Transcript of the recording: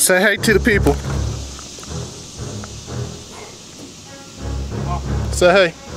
Say hey to the people. Say hey.